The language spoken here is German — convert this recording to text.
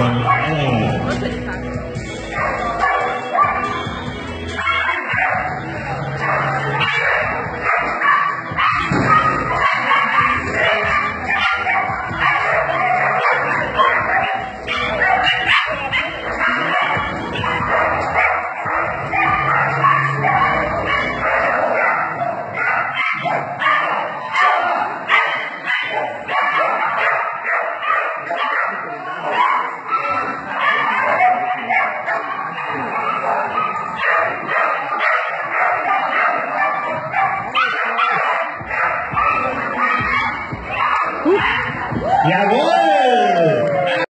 أيضا Jawohl!